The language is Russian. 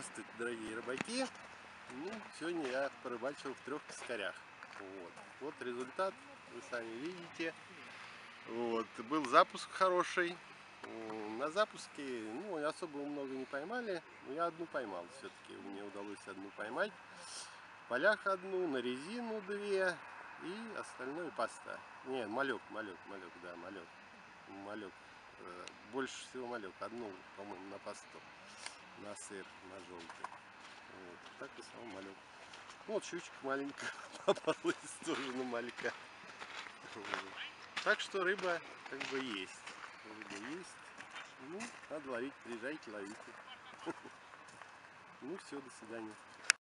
Здравствуйте, дорогие рыбаки! Ну, сегодня я порыбачил в трех пескарях. Вот. вот результат, вы сами видите. Вот. Был запуск хороший. На запуске ну, особо много не поймали, но я одну поймал все-таки. Мне удалось одну поймать. В полях одну, на резину две и остальное паста. Не, малек, малек, малек, да, малек. Малек. Э, больше всего малек. Одну, по-моему, на пасту на сыр, на желтый. Вот. Так и сам малек. Ну, вот щучка маленькая попалась тоже на малька. Вот. Так что рыба как бы есть. Рыба есть. Ну, надо ловить, приезжайте, ловите. Ну все, до свидания.